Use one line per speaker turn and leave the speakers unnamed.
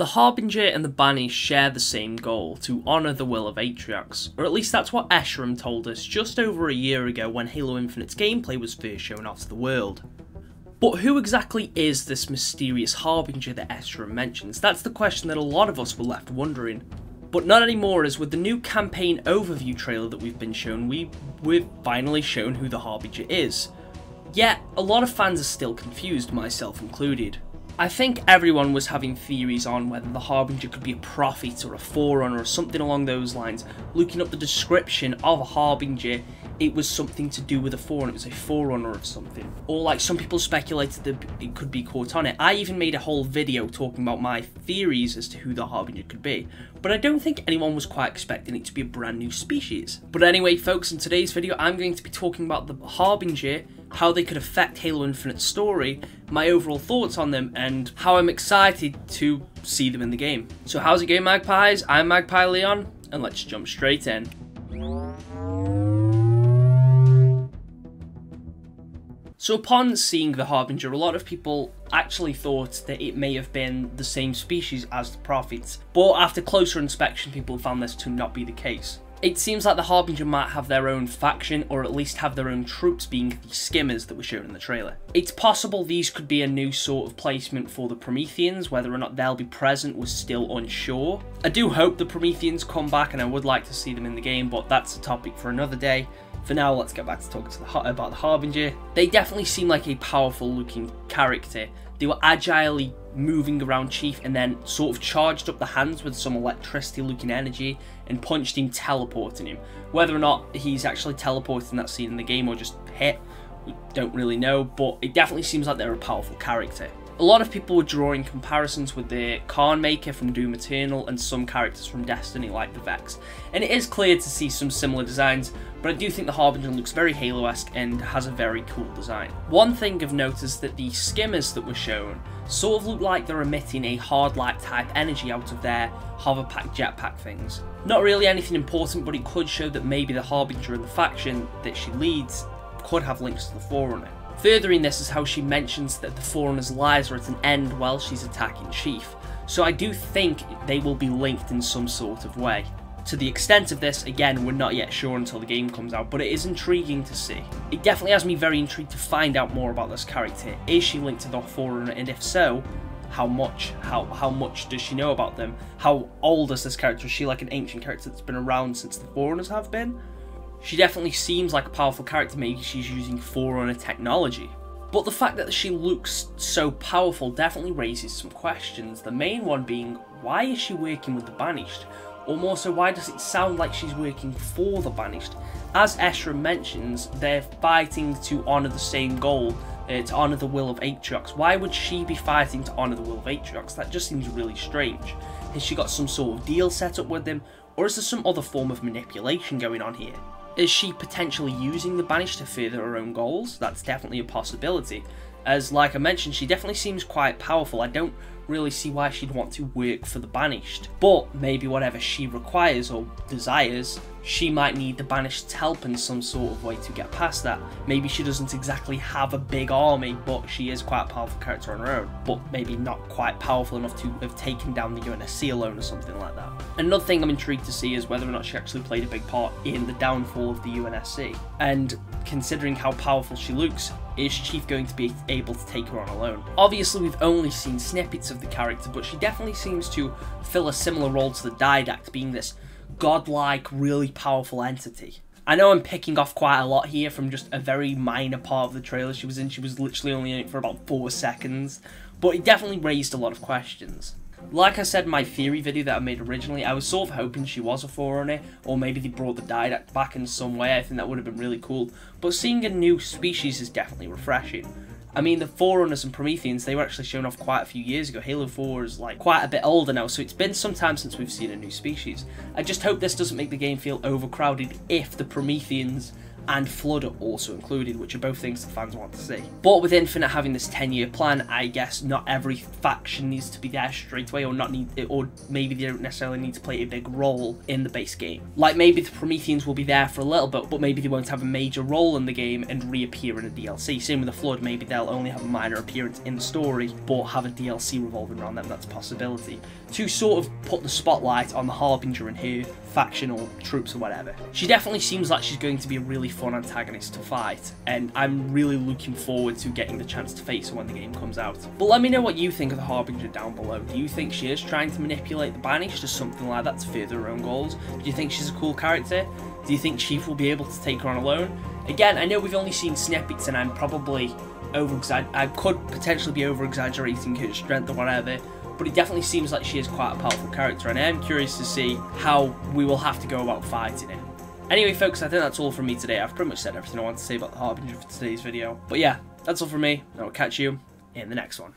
The Harbinger and the Banished share the same goal, to honour the will of Atriox, or at least that's what Escharum told us just over a year ago when Halo Infinite's gameplay was first shown off to the world. But who exactly is this mysterious Harbinger that Escharum mentions? That's the question that a lot of us were left wondering. But not anymore, as with the new campaign overview trailer that we've been shown, we, we've finally shown who the Harbinger is. Yet, a lot of fans are still confused, myself included. I think everyone was having theories on whether the Harbinger could be a prophet or a forerunner or something along those lines. Looking up the description of a Harbinger, it was something to do with a forerunner, it was a forerunner of something. Or like some people speculated that it could be Cortana. I even made a whole video talking about my theories as to who the Harbinger could be. But I don't think anyone was quite expecting it to be a brand new species. But anyway folks, in today's video I'm going to be talking about the Harbinger how they could affect Halo Infinite's story, my overall thoughts on them, and how I'm excited to see them in the game. So how's it going Magpies? I'm Magpie Leon, and let's jump straight in. So upon seeing the Harbinger, a lot of people actually thought that it may have been the same species as the Prophets, but after closer inspection people found this to not be the case. It seems like the Harbinger might have their own faction, or at least have their own troops being the skimmers that were shown in the trailer. It's possible these could be a new sort of placement for the Prometheans, whether or not they'll be present was still unsure. I do hope the Prometheans come back and I would like to see them in the game, but that's a topic for another day. For now, let's get back to talking to the, about the Harbinger. They definitely seem like a powerful looking character. They were agilely moving around Chief and then sort of charged up the hands with some electricity looking energy and punched him teleporting him. Whether or not he's actually teleporting that scene in the game or just hit, we don't really know, but it definitely seems like they're a powerful character. A lot of people were drawing comparisons with the Khan Maykr from Doom Eternal and some characters from Destiny like the Vex, and it is clear to see some similar designs, but I do think the Harbinger looks very Halo-esque and has a very cool design. One thing I've noticed that the skimmers that were shown sort of look like they're emitting a hard-light type energy out of their hoverpack jetpack things. Not really anything important, but it could show that maybe the Harbinger and the faction that she leads could have links to the Forerunner. Furthering this is how she mentions that the Forerunner's lives are at an end while she's attacking Chief, so I do think they will be linked in some sort of way. To the extent of this, again, we're not yet sure until the game comes out, but it is intriguing to see. It definitely has me very intrigued to find out more about this character. Is she linked to the Forerunner, and if so, how much? How how much does she know about them? How old is this character? Is she like an ancient character that's been around since the Forerunners have been? She definitely seems like a powerful character, maybe she's using Forerunner technology. But the fact that she looks so powerful definitely raises some questions, the main one being, why is she working with the Banished? Or more so, why does it sound like she's working for the Banished? As Escharum mentions, they're fighting to honour the same goal, uh, to honour the will of Atriox. Why would she be fighting to honour the will of Atriox? That just seems really strange. Has she got some sort of deal set up with him, or is there some other form of manipulation going on here? Is she potentially using the banish to further her own goals? That's definitely a possibility. As, like I mentioned, she definitely seems quite powerful. I don't really see why she'd want to work for the Banished. But maybe whatever she requires or desires she might need the Banished's help in some sort of way to get past that. Maybe she doesn't exactly have a big army, but she is quite a powerful character on her own, but maybe not quite powerful enough to have taken down the UNSC alone or something like that. Another thing I'm intrigued to see is whether or not she actually played a big part in the downfall of the UNSC. And considering how powerful she looks, is Chief going to be able to take her on alone? Obviously, we've only seen snippets of the character, but she definitely seems to fill a similar role to the Didact, being this godlike, really powerful entity. I know I'm picking off quite a lot here from just a very minor part of the trailer she was in. She was literally only in it for about four seconds, but it definitely raised a lot of questions. Like I said in my theory video that I made originally, I was sort of hoping she was a Forerunner, or maybe they brought the Didact back in some way, I think that would have been really cool, but seeing a new species is definitely refreshing. I mean, the Forerunners and Prometheans, they were actually shown off quite a few years ago. Halo 4 is like quite a bit older now, so it's been some time since we've seen a new species. I just hope this doesn't make the game feel overcrowded if the Prometheans and Flood are also included, which are both things the fans want to see. But with Infinite having this 10 year plan, I guess not every faction needs to be there straight away, or not need, or maybe they don't necessarily need to play a big role in the base game. Like maybe the Prometheans will be there for a little bit, but maybe they won't have a major role in the game and reappear in a DLC. Same with the Flood, maybe they'll only have a minor appearance in the story, but have a DLC revolving around them. That's a possibility. To sort of put the spotlight on the Harbinger and her faction or troops or whatever. She definitely seems like she's going to be a really fun antagonist to fight, and I'm really looking forward to getting the chance to face her when the game comes out. But let me know what you think of the Harbinger down below. Do you think she is trying to manipulate the Banished or something like that to further her own goals? Do you think she's a cool character? Do you think Chief will be able to take her on alone? Again, I know we've only seen snippets and I'm probably over I could potentially be over exaggerating her strength or whatever, but it definitely seems like she is quite a powerful character, and I am curious to see how we will have to go about fighting him. Anyway, folks, I think that's all from me today. I've pretty much said everything I want to say about the Harbinger for today's video. But yeah, that's all from me, and I'll catch you in the next one.